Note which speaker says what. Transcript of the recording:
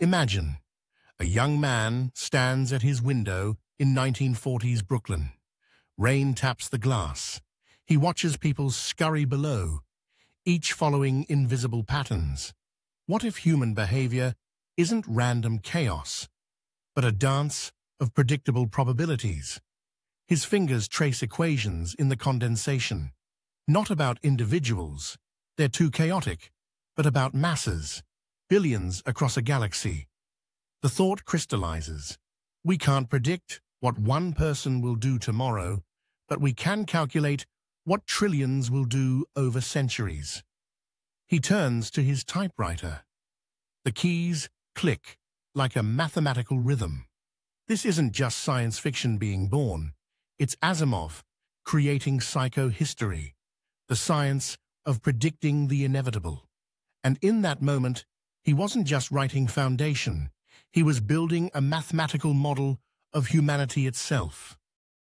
Speaker 1: Imagine, a young man stands at his window in 1940s Brooklyn. Rain taps the glass. He watches people scurry below, each following invisible patterns. What if human behavior isn't random chaos, but a dance of predictable probabilities? His fingers trace equations in the condensation, not about individuals, they're too chaotic, but about masses, billions across a galaxy. The thought crystallizes. We can't predict what one person will do tomorrow, but we can calculate what trillions will do over centuries. He turns to his typewriter. The keys click like a mathematical rhythm. This isn't just science fiction being born. It's Asimov creating psychohistory, the science of predicting the inevitable. And in that moment, he wasn't just writing foundation, he was building a mathematical model of humanity itself.